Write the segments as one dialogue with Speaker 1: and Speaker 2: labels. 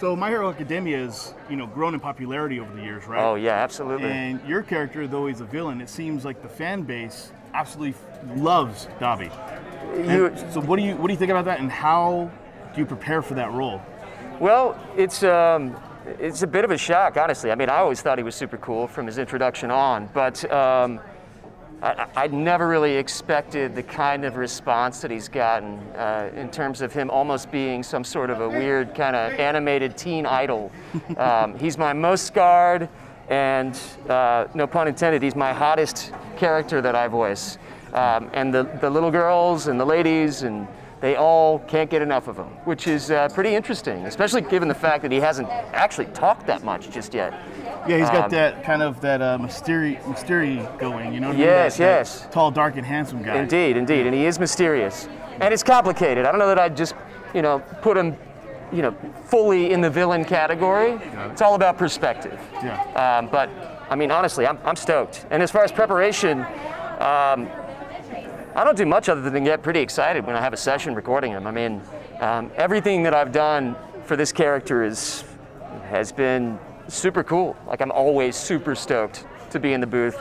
Speaker 1: So My Hero Academia has, you know, grown in popularity over the years, right?
Speaker 2: Oh yeah, absolutely.
Speaker 1: And your character, though he's a villain, it seems like the fan base absolutely loves Dabi.
Speaker 2: You-
Speaker 1: so what do you what do you think about that, and how do you prepare for that role?
Speaker 2: Well, it's um, it's a bit of a shock, honestly. I mean, I always thought he was super cool from his introduction on, but um, I, I never really expected the kind of response that he's gotten uh, in terms of him almost being some sort of a weird kind of animated teen idol. Um, he's my most scarred, and uh, no pun intended, he's my hottest character that I voice. Um, and the, the little girls and the ladies and they all can't get enough of him, which is uh, pretty interesting, especially given the fact that he hasn't actually talked that much just yet.
Speaker 1: Yeah, he's got
Speaker 2: Um,
Speaker 1: that kind of that uh, mystery mystery going. You know what I mean?
Speaker 2: Yes,
Speaker 1: That-
Speaker 2: yes.
Speaker 1: Tall, dark, and handsome guy.
Speaker 2: Indeed, indeed, and he is mysterious, and it's complicated. I don't know that I'd just, you know, put him, you know, fully in the villain category. It's all about perspective.
Speaker 1: Yeah.
Speaker 2: Um, but I mean, honestly, I'm, I'm stoked. And as far as preparation, um, I don't do much other than get pretty excited when I have a session recording him. I mean, um, everything that I've done for this character is has been super cool. Like I'm always super stoked to be in the booth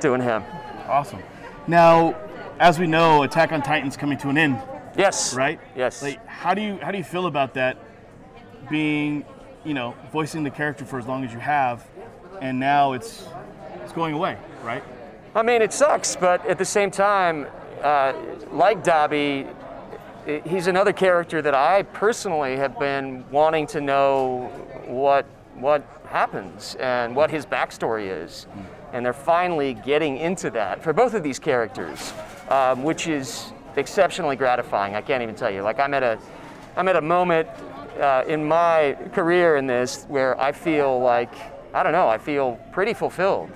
Speaker 2: doing him.
Speaker 1: Awesome. Now, as we know, Attack on Titan's coming to an end,
Speaker 2: Yes.
Speaker 1: right?
Speaker 2: Yes.
Speaker 1: Like, how do you how do you feel about that? Being, you know, voicing the character for as long as you have, and now it's it's going away, right?
Speaker 2: I mean, it sucks, but at the same time, uh, like Dabi, he's another character that I personally have been wanting to know what what happens and what his backstory is, and they're finally getting into that for both of these characters, um, which is exceptionally gratifying. I can't even tell you. Like I'm at a I'm at a moment uh, in my career in this where I feel like I don't know. I feel pretty fulfilled.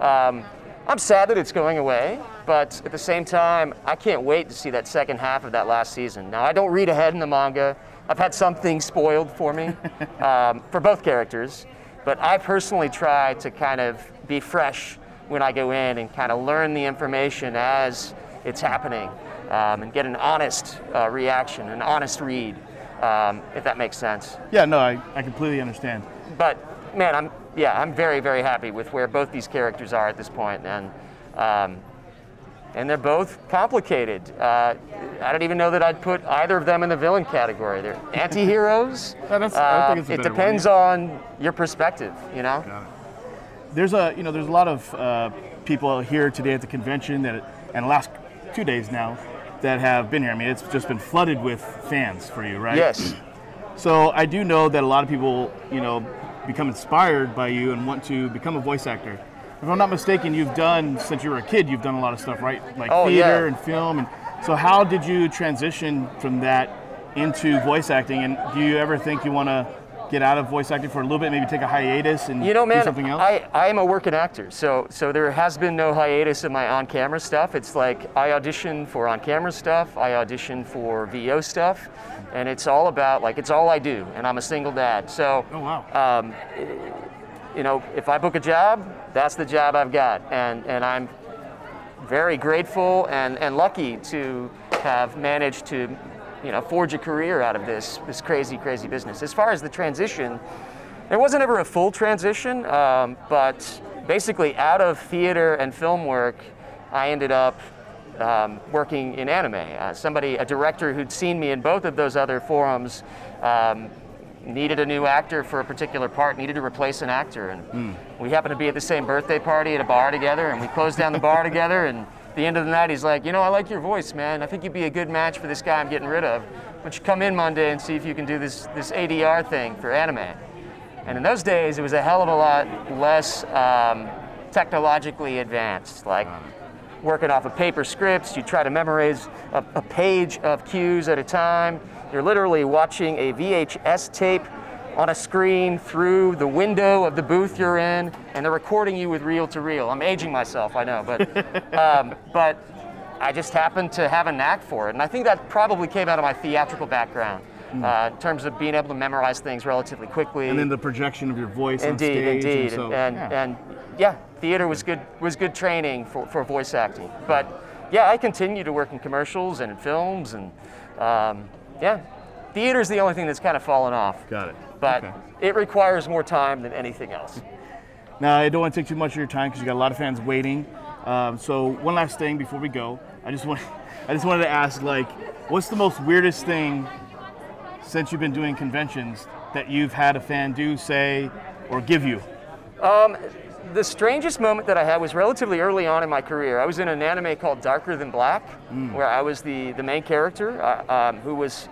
Speaker 2: Um, I'm sad that it's going away, but at the same time, I can't wait to see that second half of that last season. Now, I don't read ahead in the manga. I've had some things spoiled for me um, for both characters, but I personally try to kind of be fresh when I go in and kind of learn the information as it's happening um, and get an honest uh, reaction, an honest read, um, if that makes sense.
Speaker 1: Yeah, no, I, I completely understand.
Speaker 2: But man, I'm yeah, I'm very very happy with where both these characters are at this point, and um, and they're both complicated. Uh, I don't even know that I'd put either of them in the villain category. They're anti-heroes.
Speaker 1: Yeah, that's- I think it's a
Speaker 2: it
Speaker 1: better one,
Speaker 2: depends on your perspective, you know.
Speaker 1: There's a you know there's a lot of uh, people here today at the convention that and the last two days now that have been here. I mean, it's just been flooded with fans for you, right?
Speaker 2: Yes.
Speaker 1: So I do know that a lot of people, you know, become inspired by you and want to become a voice actor. If I'm not mistaken, you've done since you were a kid, you've done a lot of stuff, right? Like
Speaker 2: Oh,
Speaker 1: theater
Speaker 2: yeah.
Speaker 1: and film. And so, how did you transition from that into voice acting? And do you ever think you want to get out of voice acting for a little bit, maybe take a hiatus and
Speaker 2: You know,
Speaker 1: do
Speaker 2: man,
Speaker 1: something else?
Speaker 2: I, I am a working actor, so so there has been no hiatus in my on-camera stuff. It's like I audition for on-camera stuff, I audition for VO stuff, and it's all about like it's all I do, and I'm a single dad. So,
Speaker 1: Oh, wow.
Speaker 2: um, you know, if I book a job, that's the job I've got, and and I'm very grateful and, and lucky to have managed to, you know, forge a career out of this this crazy, crazy business. As far as the transition, there wasn't ever a full transition, um, but basically out of theater and film work, I ended up um, working in anime. Uh, somebody, a director who'd seen me in both of those other forums, um, needed a new actor for a particular part, needed to replace an actor, and we happened to be at the same birthday party at a bar together, and we closed down the bar together. And the end of the night, he's like, "You know, I like your voice, man. I think you'd be a good match for this guy I'm getting rid of. Why don't you come in Monday and see if you can do this this ADR thing for anime?" And in those days, it was a hell of a lot less um, technologically advanced. Like working off of paper scripts, you try to memorize a, a page of cues at a time. You're literally watching a VHS tape on a screen through the window of the booth you're in, and they're recording you with reel to reel. I'm aging myself, I know, but um, but I just happened to have a knack for it, and I think that probably came out of my theatrical background. Uh, in terms of being able to memorize things relatively quickly,
Speaker 1: and then the projection of your voice on
Speaker 2: Indeed, indeed,
Speaker 1: And, so,
Speaker 2: and
Speaker 1: yeah.
Speaker 2: and yeah, theater was good was good training for, for voice acting. But yeah, I continue to work in commercials and in films, and um, yeah, Theater's the only thing that's kind of fallen off.
Speaker 1: Got it.
Speaker 2: But
Speaker 1: Okay.
Speaker 2: it requires more time than anything else.
Speaker 1: Now, I don't want to take too much of your time because you got a lot of fans waiting. Um, so, one last thing before we go, I just want, I just wanted to ask, like, what's the most weirdest thing since you've been doing conventions that you've had a fan do, say, or give you?
Speaker 2: The strangest moment that I had was relatively early on in my career. I was in an anime called Darker Than Black, where I was the, the main character, uh, um, who was,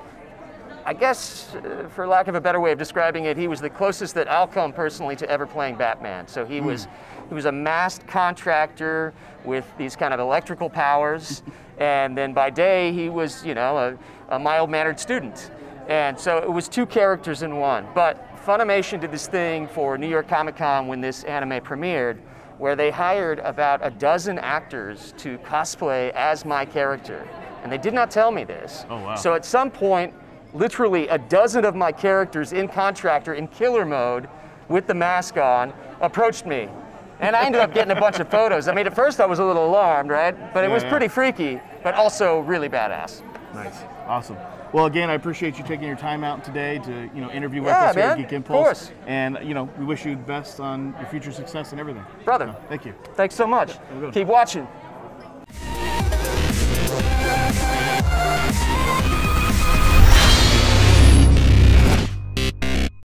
Speaker 2: I guess, uh, for lack of a better way of describing it, he was the closest that I'll come personally to ever playing Batman. So he was he was a masked contractor with these kind of electrical powers, and then by day he was, you know, a, a mild-mannered student. And so it was two characters in one. But Funimation did this thing for New York Comic Con when this anime premiered, where they hired about a dozen actors to cosplay as my character. And they did not tell me this.
Speaker 1: Oh, wow.
Speaker 2: So at some point, literally a dozen of my characters in Contractor in killer mode with the mask on approached me. And I ended up getting a bunch of photos. I mean, at first I was a little alarmed, right? But it
Speaker 1: Yeah,
Speaker 2: was
Speaker 1: yeah.
Speaker 2: pretty freaky, but also really badass.
Speaker 1: Nice. Awesome. Well, again, I appreciate you taking your time out today to, you know, interview with
Speaker 2: Yeah,
Speaker 1: us here at
Speaker 2: man.
Speaker 1: Geek
Speaker 2: Of
Speaker 1: Impulse.
Speaker 2: course.
Speaker 1: And, you know, we wish you the best on your future success and everything.
Speaker 2: Brother.
Speaker 1: So, thank you.
Speaker 2: Thanks so much. Keep watching.